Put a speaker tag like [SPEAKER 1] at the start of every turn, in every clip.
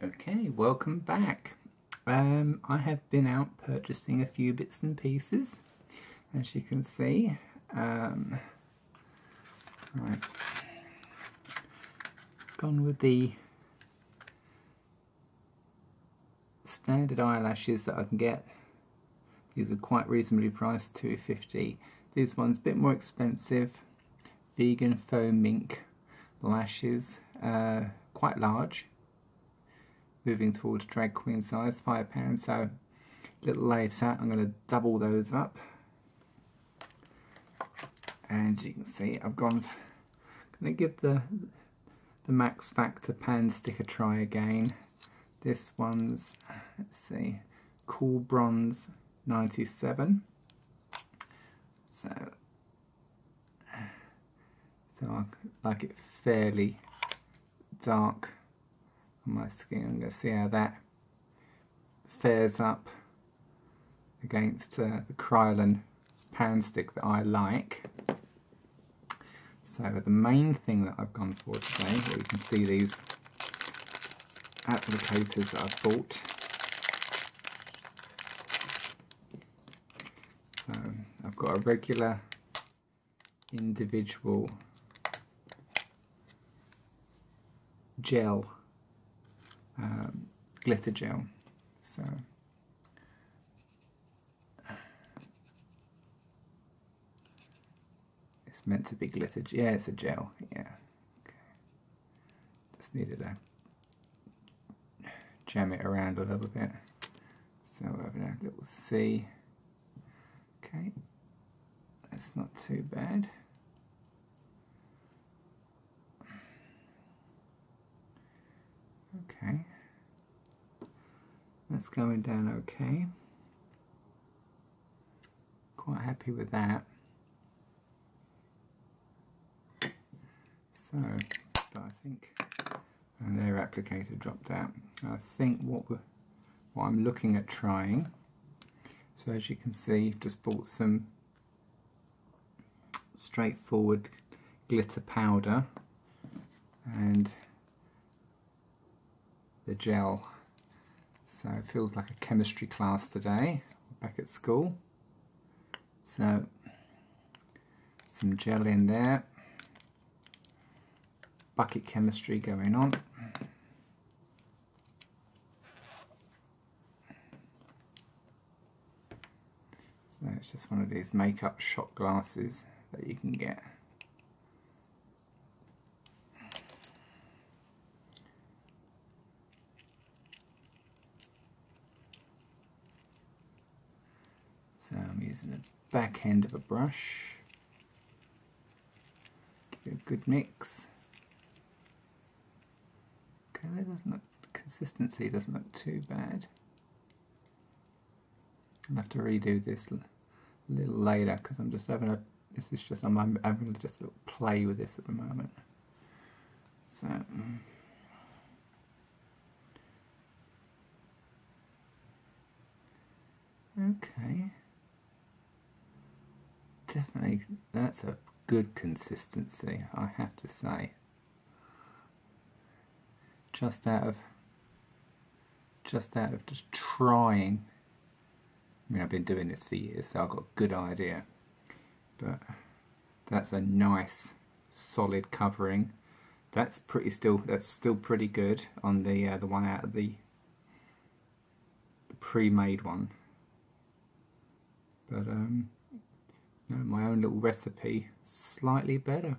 [SPEAKER 1] Okay, welcome back. Um, I have been out purchasing a few bits and pieces, as you can see. Um, right, gone with the standard eyelashes that I can get. These are quite reasonably priced, 250. This one's a bit more expensive. Vegan faux mink lashes, uh, quite large. Moving towards drag queen size, five pounds. So a little later, I'm going to double those up. And you can see, I've gone. Going to give the the Max Factor pan stick a try again. This one's, let's see, Cool Bronze 97. So, so I like it fairly dark my skin. I'm going to see how that fares up against uh, the Kryolan pan stick that I like. So the main thing that I've gone for today, where you can see these applicators that I've bought. So I've got a regular individual gel, um, glitter gel. So it's meant to be glitter. Yeah, it's a gel. Yeah. Okay. Just needed a jam it around a little bit. So we have a little C. Okay, that's not too bad. Okay, that's going down okay. Quite happy with that. So, but I think and their applicator dropped out. I think what what I'm looking at trying, so as you can see, I've just bought some straightforward glitter powder and the gel. So it feels like a chemistry class today, back at school. So some gel in there bucket chemistry going on. So it's just one of these makeup shot glasses that you can get. So I'm using the back end of a brush. Give it a good mix. Okay, that doesn't look, consistency doesn't look too bad. I'll have to redo this a little later because I'm just having a, this is just, I'm, I'm having just a little play with this at the moment. So, mm. okay. Definitely, that's a good consistency, I have to say. Just out of just out of just trying. I mean I've been doing this for years so I've got a good idea. But that's a nice solid covering. That's pretty still that's still pretty good on the uh, the one out of the, the pre-made one. But um no, my own little recipe slightly better.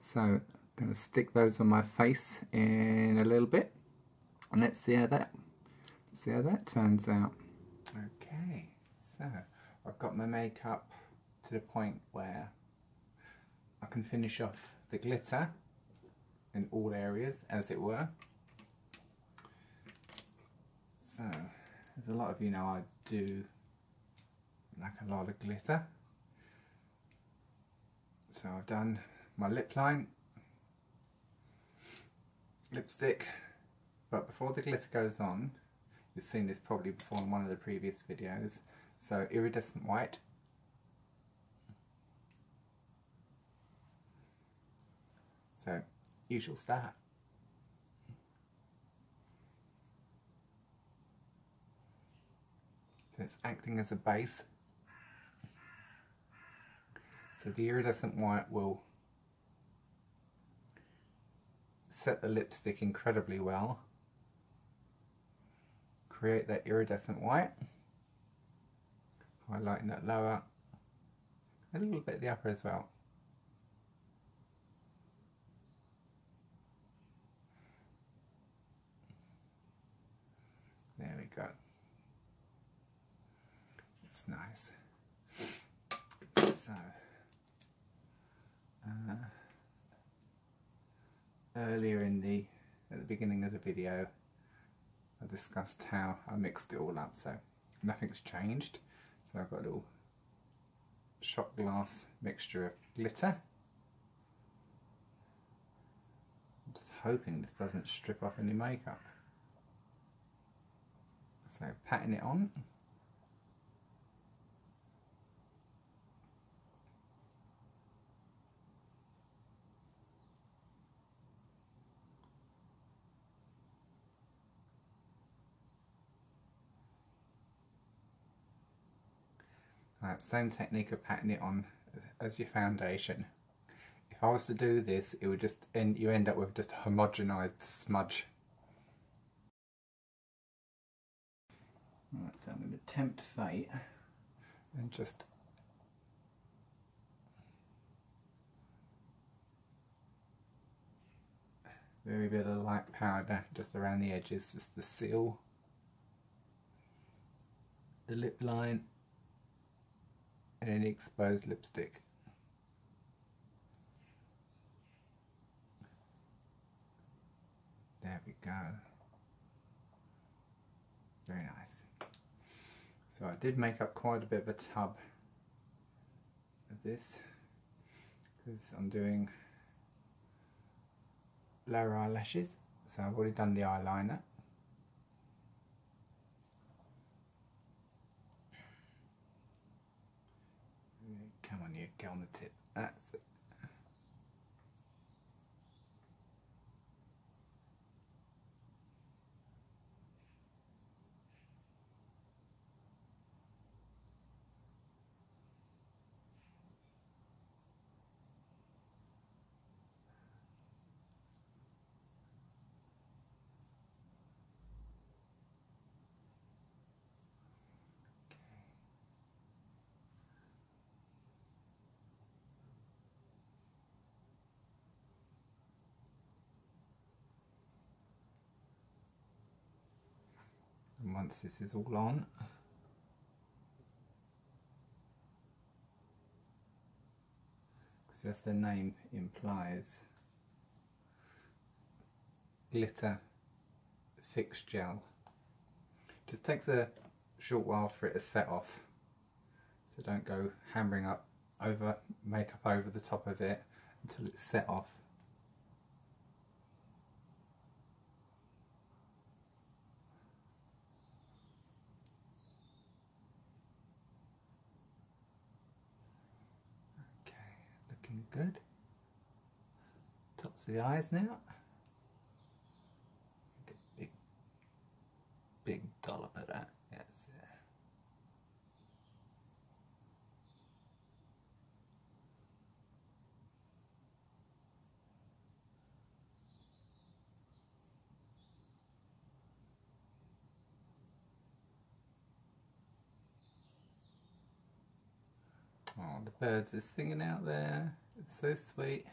[SPEAKER 1] So I'm going to stick those on my face in a little bit and let's see how that see how that turns out. Okay so I've got my makeup to the point where I can finish off the glitter in all areas as it were. So as a lot of you know I do like a lot of glitter so I've done my lip line, lipstick, but before the glitter goes on, you've seen this probably before in one of the previous videos, so iridescent white, so usual start. So it's acting as a base so the iridescent white will set the lipstick incredibly well. Create that iridescent white. Highlighting that lower. A little bit the upper as well. There we go. It's nice. So, uh, earlier in the, at the beginning of the video, I discussed how I mixed it all up, so nothing's changed. So I've got a little shot glass mixture of glitter. I'm just hoping this doesn't strip off any makeup. So patting it on. Right, same technique of patting it on as your foundation. If I was to do this, it would just end, you end up with just a homogenized smudge. Right, so I'm going to tempt fate and just very bit of light powder just around the edges just to seal the lip line and any exposed lipstick. There we go. Very nice. So I did make up quite a bit of a tub of this because I'm doing lower eyelashes. So I've already done the eyeliner. Get on the tip. That's it. Once this is all on, as the name implies, glitter fix gel. Just takes a short while for it to set off, so don't go hammering up over makeup over the top of it until it's set off. Looking good. Tops of the eyes now. Big, big dollop of that. That's it. Oh, the birds are singing out there. It's so sweet.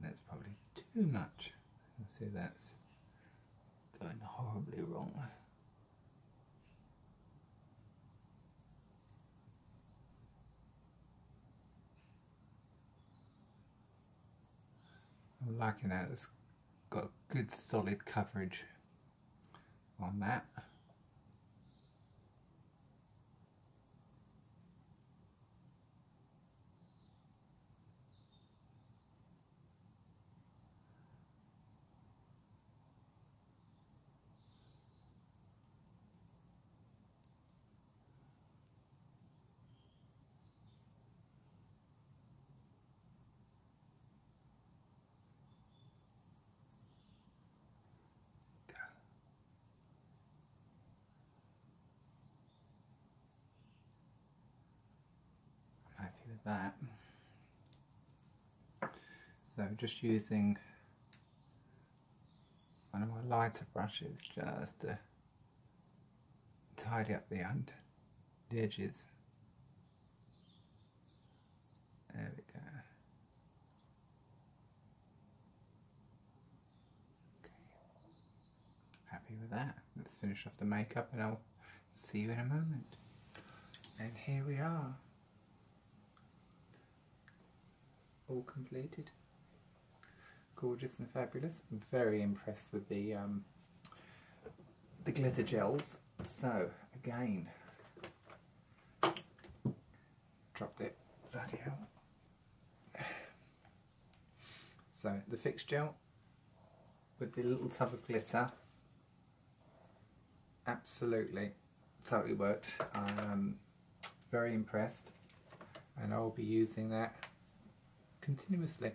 [SPEAKER 1] That's probably too much. I see that's going horribly wrong. I'm liking that. It's got good solid coverage on that. That. So just using one of my lighter brushes just to tidy up the end, the edges. There we go. Okay. Happy with that. Let's finish off the makeup and I'll see you in a moment. And here we are. All completed. Gorgeous and fabulous. I'm very impressed with the um, the glitter gels. So again, dropped it. Bloody hell. So the fix gel with the little tub of glitter. Absolutely, totally worked. I'm very impressed, and I'll be using that continuously.